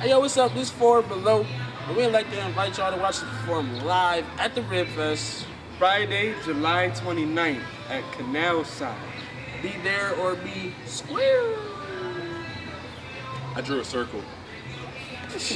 Hey yo, what's up? This 4 B-Lo. And we'd like to invite y'all to watch the perform live at the Rib Fest. Friday, July 29th at Canal Side. Be there or be square. I drew a circle.